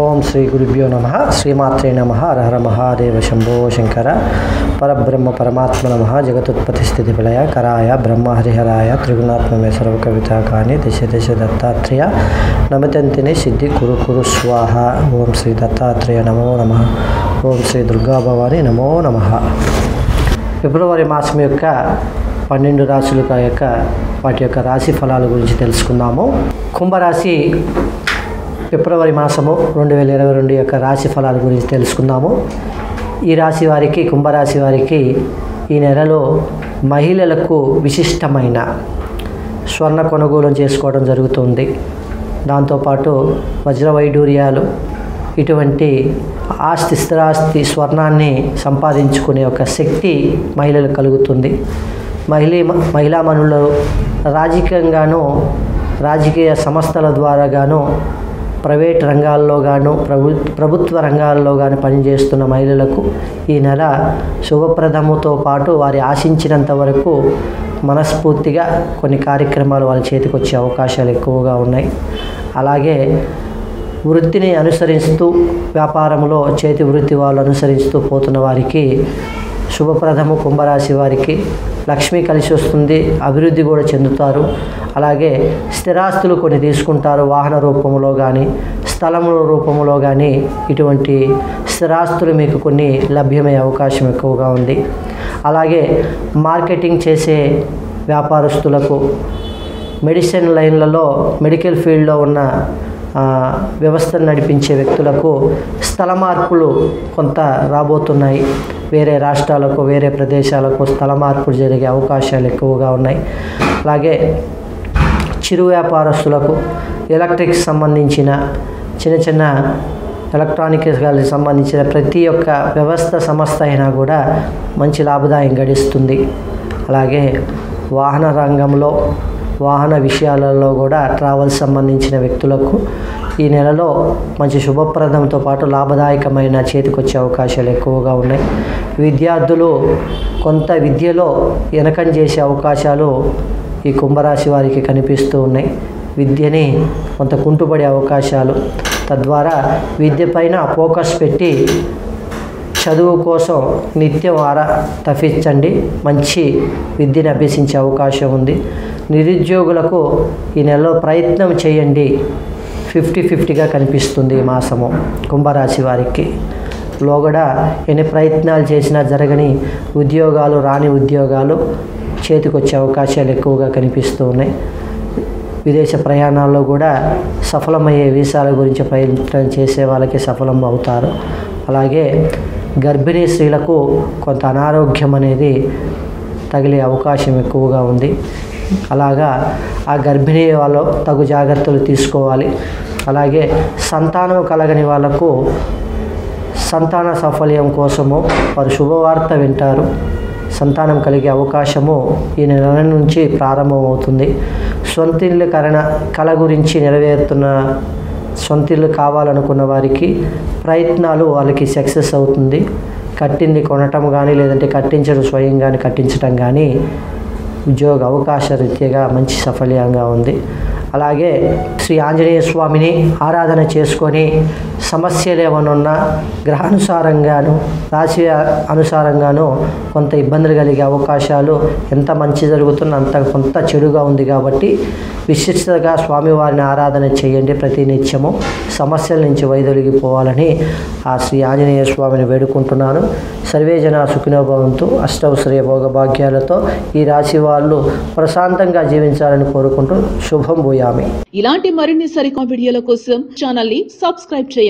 ఓం శ్రీ గురుభ్యో నమ శ్రీమాత్రే నమ హర మహాదేవ శంభో శంకర. పరబ్రహ్మ పరమాత్మ నమ జగతుత్పత్తి స్థితి విలయ కరాయ బ్రహ్మ హరిహరాయ త్రిగుణాత్మమే సర్వ కవిత కాని దశ దశ దత్తాత్రేయ నమతంతిని సిద్ధి కురు కురు స్వాహ. ఓం శ్రీ దత్తాత్రేయ నమో నమ. ఓం శ్రీ దుర్గా భవాని నమో నమ. ఫిబ్రవరి మాసం యొక్క పన్నెండు రాశుల యొక్క వాటి యొక్క రాశి ఫలాల గురించి తెలుసుకుందాము. కుంభరాశి ఫిబ్రవరి మాసము రెండు వేల ఇరవై రెండు యొక్క రాశి ఫలాల గురించి తెలుసుకుందాము. ఈ రాశి వారికి కుంభరాశి వారికి ఈ నెలలో మహిళలకు విశిష్టమైన స్వర్ణ కొనుగోలు చేసుకోవడం జరుగుతుంది. దాంతోపాటు వజ్రవైడూర్యాలు ఇటువంటి ఆస్తి స్థిరాస్తి స్వర్ణాన్ని సంపాదించుకునే ఒక శక్తి మహిళలకు కలుగుతుంది. మహిళ మహిళా మనులు రాజకీయంగాను రాజకీయ సంస్థల ద్వారాగాను ప్రైవేట్ రంగాల్లో గాను ప్రభు ప్రభుత్వ రంగాల్లో గాను పనిచేస్తున్న మహిళలకు ఈ నెల శుభప్రదముతో పాటు వారి ఆశించినంత వరకు మనస్ఫూర్తిగా కొన్ని కార్యక్రమాలు వాళ్ళ చేతికి వచ్చే అవకాశాలు ఎక్కువగా ఉన్నాయి. అలాగే వృత్తిని అనుసరిస్తూ వ్యాపారంలో చేతి వృత్తి వాళ్ళు అనుసరిస్తూ పోతున్న వారికి శుభప్రదము కుంభరాశి వారికి. లక్ష్మి కలిసి వస్తుంది అభివృద్ధి కూడా చెందుతారు. అలాగే స్థిరాస్తులు కొన్ని తీసుకుంటారు వాహన రూపంలో కానీ స్థలముల రూపంలో కానీ ఇటువంటి స్థిరాస్తులు మీకు కొన్ని లభ్యమయ్యే అవకాశం ఎక్కువగా ఉంది. అలాగే మార్కెటింగ్ చేసే వ్యాపారస్తులకు మెడిసిన్ లైన్లలో మెడికల్ ఫీల్డ్లో ఉన్న వ్యవస్థను నడిపించే వ్యక్తులకు స్థల మార్పులు కొంత రాబోతున్నాయి. వేరే రాష్ట్రాలకు వేరే ప్రదేశాలకు స్థల మార్పులు జరిగే అవకాశాలు ఎక్కువగా ఉన్నాయి. అలాగే చిరు వ్యాపారస్తులకు ఎలక్ట్రిక్ సంబంధించిన చిన్న చిన్న ఎలక్ట్రానిక్స్కి సంబంధించిన ప్రతి ఒక్క వ్యవస్థ సంస్థ అయినా కూడా మంచి లాభదాయం గడిస్తుంది. అలాగే వాహన రంగంలో వాహన విషయాలలో కూడా ట్రావెల్స్ సంబంధించిన వ్యక్తులకు ఈ నెలలో మంచి శుభప్రదంతో పాటు లాభదాయకమైన చేతికొచ్చే అవకాశాలు ఎక్కువగా ఉన్నాయి. విద్యార్థులు కొంత విద్యలో వెనకం చేసే అవకాశాలు ఈ కుంభరాశి వారికి కనిపిస్తూ ఉన్నాయి. విద్యని కొంత కుంటుపడే అవకాశాలు. తద్వారా విద్య పైన ఫోకస్ పెట్టి చదువు కోసం నిత్యం ఆరా తప్పించండి. మంచి విద్యను అభ్యసించే అవకాశం ఉంది. నిరుద్యోగులకు ఈ నెలలో ప్రయత్నం చేయండి. ఫిఫ్టీ ఫిఫ్టీగా కనిపిస్తుంది ఈ మాసము కుంభరాశి వారికి. లోగడ ఎన్ని ప్రయత్నాలు చేసినా జరగని ఉద్యోగాలు రాని ఉద్యోగాలు చేతికొచ్చే అవకాశాలు ఎక్కువగా కనిపిస్తూ ఉన్నాయి. విదేశ ప్రయాణాల్లో కూడా సఫలమయ్యే వీసాల గురించి ప్రయత్నం చేసే వాళ్ళకి సఫలం అవుతారు. అలాగే గర్భిణీ స్త్రీలకు కొంత అనారోగ్యం అనేది తగిలే అవకాశం ఎక్కువగా ఉంది. అలాగా ఆ గర్భిణీ వాళ్ళు తగు జాగ్రత్తలు తీసుకోవాలి. అలాగే సంతానం కలగని వాళ్ళకు సంతాన సఫల్యం కోసము వారు శుభవార్త వింటారు. సంతానం కలిగే అవకాశము ఈ నెల నుంచి ప్రారంభమవుతుంది. సొంతిల్లు కరణ కళ గురించి నెరవేరుతున్న సొంతిల్లు కావాలనుకున్న వారికి ప్రయత్నాలు వాళ్ళకి సక్సెస్ అవుతుంది. కట్టింది కొనటం కానీ లేదంటే కట్టించడం స్వయం కట్టించడం కానీ ఉద్యోగ అవకాశ రీత్యగా మంచి సఫల్యంగా ఉంది. అలాగే శ్రీ ఆంజనేయ స్వామిని ఆరాధన చేసుకొని సమస్యలు ఏమైనా ఉన్నా గ్రహానుసారంగాను రాశి అనుసారంగాను కొంత ఇబ్బందులు కలిగే అవకాశాలు ఎంత మంచి జరుగుతున్న అంత కొంత చెడుగా ఉంది కాబట్టి విశిష్టగా స్వామివారిని ఆరాధన చేయండి ప్రతి నిత్యము సమస్యల నుంచి వైదొలిగిపోవాలని ఆ శ్రీ ఆంజనేయ స్వామిని వేడుకుంటున్నాను. సర్వేజన సుఖినోభవంతో సుఖినోభవంతు అష్టౌశ్రయ భోగభాగ్యాలతో ఈ రాశి వాళ్ళు ప్రశాంతంగా జీవించాలని కోరుకుంటూ శుభం పోయామి ఇలాంటి మరిన్ని సరికా వీడియోల కోసం ఛానల్ని సబ్స్క్రైబ్ చేయండి.